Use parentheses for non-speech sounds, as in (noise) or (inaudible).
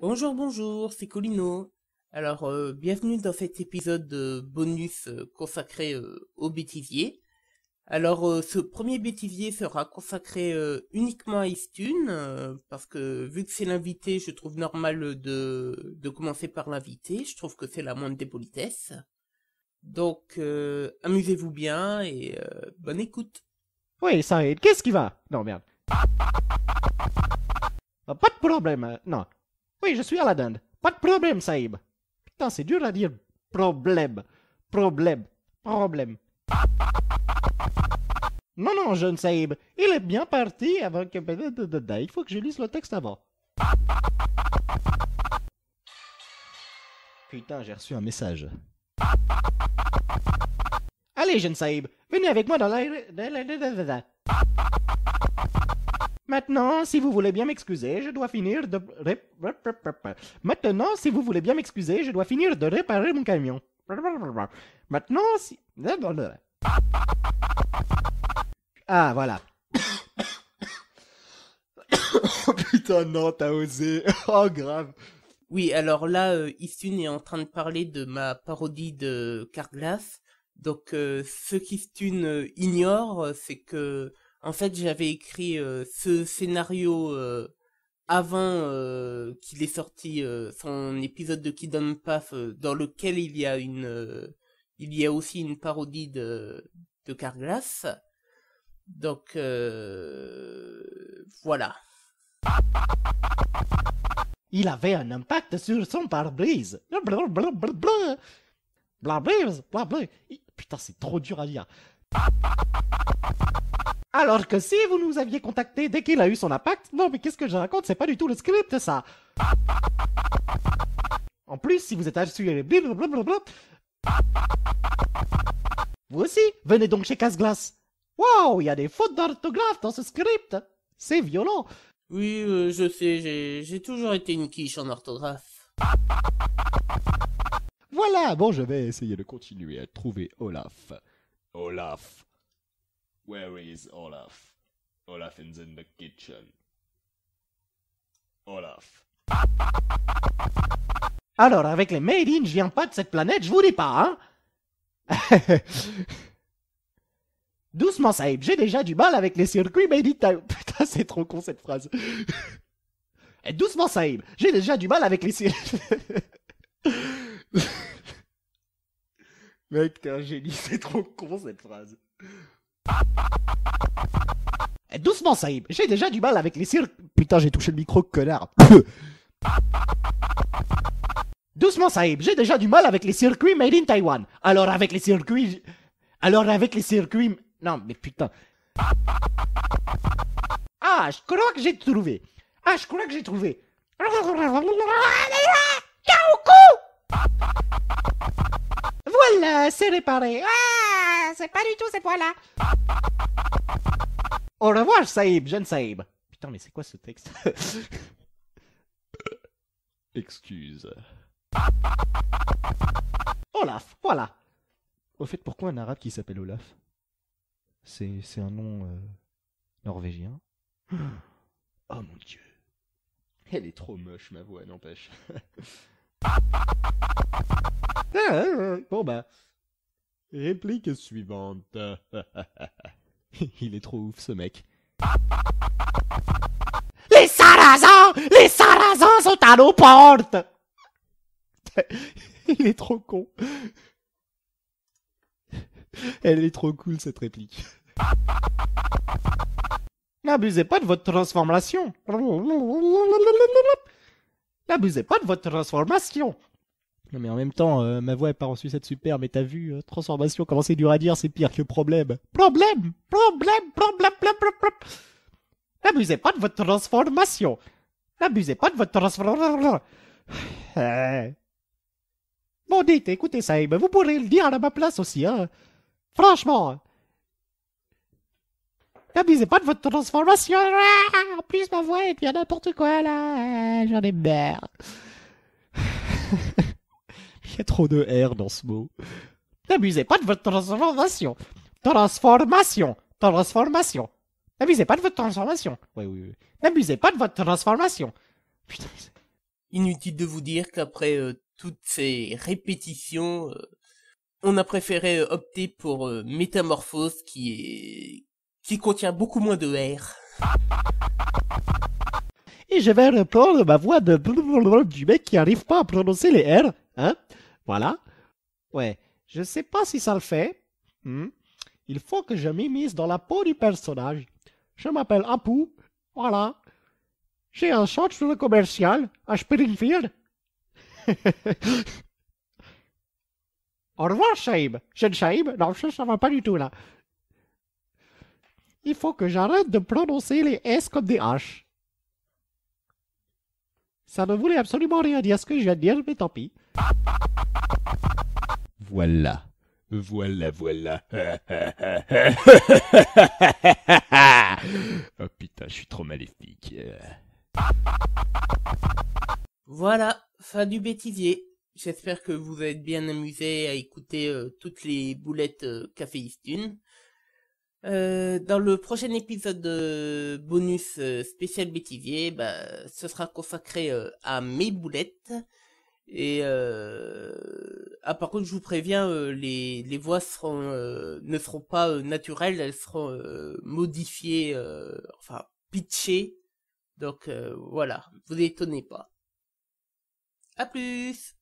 Bonjour, bonjour, c'est Colino. Alors, euh, bienvenue dans cet épisode euh, bonus consacré euh, au bêtisier. Alors, euh, ce premier bêtisier sera consacré uniquement à Istune, parce que vu que c'est l'invité, je trouve normal de, de commencer par l'invité. Je trouve que c'est la moindre des politesses. Donc, amusez-vous bien et bonne écoute. Oui, Saïd, qu'est-ce qui va? Non, merde. Ah, Pas de problème, non. Oui, je suis à la dinde. Pas de problème, Saïb. Putain, c'est dur à dire. Problème. Problème. Problème. Non, non, jeune Saïb. Il est bien parti avant que... Il faut que je lise le texte avant. Putain, j'ai reçu un message. Allez, jeune Saïb, venez avec moi dans la... Maintenant, si vous voulez bien m'excuser, je dois finir de... Maintenant, si vous voulez bien m'excuser, je dois finir de réparer mon camion. Maintenant, si... Ah, voilà. (coughs) oh putain, non, t'as osé. (laughs) Oh, grave. Oui, alors là, euh, Istune est en train de parler de ma parodie de Carglass. Donc, euh, ce qu'Istune euh, ignore, c'est que, en fait, j'avais écrit euh, ce scénario euh, avant euh, qu'il ait sorti son épisode de Kingdom Path, euh, dans lequel il y a une, il y a aussi une parodie de de Carglass. Donc, voilà. Il avait un impact sur son pare-brise. Blablabla, blablabla. Putain, c'est trop dur à lire. Alors que si vous nous aviez contacté dès qu'il a eu son impact, non mais qu'est-ce que je raconte, c'est pas du tout le script ça. En plus, si vous êtes assuré, blablabla. Vous aussi, venez donc chez Casse-Glace. Waouh, il y a des fautes d'orthographe dans ce script. C'est violent. Oui, euh, je sais, j'ai j'ai toujours été une quiche en orthographe. Voilà, bon, je vais essayer de continuer à trouver Olaf. Olaf. Where is Olaf? Olaf is in the kitchen. Olaf. Alors, avec les Made in, je viens pas de cette planète, je vous dis pas, hein? (laughs) Doucement, Saïb, j'ai déjà du mal avec les circuits Made. (laughs) Putain, c'est trop con cette phrase. (laughs) Eh, doucement, Saïb, j'ai déjà du mal avec les circuits. Mec, t'es un génie, c'est trop con cette phrase. Eh, doucement, Saïb, j'ai déjà du mal avec les cirques. Putain, j'ai touché le micro, connard. (laughs) doucement, Saïb, j'ai déjà du mal avec les circuits made in Taiwan. Alors, avec les circuits. Alors, avec les circuits. Non, mais putain. Ah, je crois que j'ai trouvé. Ah, je crois que j'ai trouvé. Voilà, c'est réparé. Ah, c'est pas du tout cette fois-là. Au revoir, Saïb, jeune Saïb. Putain, mais c'est quoi ce texte? (laughs) Excuse. Olaf, voilà. Au fait, pourquoi un arabe qui s'appelle Olaf? C'est c'est un nom euh, norvégien (gasps) Oh mon dieu. Elle est trop moche, ma voix, n'empêche. (laughs) Ah, bon bah. Réplique suivante. (laughs) Il est trop ouf ce mec. Les Sarrasins Les Sarrasins sont à nos portes (laughs) Il est trop con. Elle est trop cool cette réplique. N'abusez pas de votre transformation. N'abusez pas de votre transformation. Non mais en même temps, euh, ma voix est pas reçue cette super, mais t'as vu, euh, transformation, comment c'est dur à dire, c'est pire que problème. Problème Problème Problème Problème Problème N'abusez pas de votre transformation. N'abusez pas de votre transformation. (sighs) Euh. Bon, dites, écoutez ça, ben, vous pourrez le dire à ma place aussi, hein. Franchement. N'abusez pas de votre transformation. Ah, En plus, ma voix est bien n'importe quoi, là. J'en ai marre. (laughs) Il y a trop de R dans ce mot. N'abusez pas de votre transformation. Transformation. Transformation. N'abusez pas de votre transformation. Oui, oui, oui. N'abusez pas de votre transformation. Putain, inutile de vous dire qu'après euh, toutes ces répétitions, euh, on a préféré opter pour Métamorphose qui est qui contient beaucoup moins de R. Et je vais reprendre ma voix de du mec qui arrive pas à prononcer les R, hein? Voilà. Ouais, je sais pas si ça le fait. Hmm. Il faut que je m'immisce dans la peau du personnage. Je m'appelle Apu, voilà. J'ai un centre commercial à Springfield. (laughs) Au revoir, Shaib. Jeune Shaib? Non, ça, ça va pas du tout, là. Il faut que j'arrête de prononcer les S comme des H. Ça ne voulait absolument rien dire ce que je viens de dire, mais tant pis. Voilà. Voilà, voilà. (laughs) oh putain, je suis trop maléfique. Voilà, fin du bêtisier. J'espère que vous êtes bien amusés à écouter euh, toutes les boulettes euh, caféistune. Euh, dans le prochain épisode de bonus euh, spécial bêtisier, bah, ce sera consacré euh, à mes boulettes. Et ah, par contre, je vous préviens, les, les voix ne seront pas naturelles, elles seront modifiées, enfin pitchées. Donc voilà, vous étonnez pas. À plus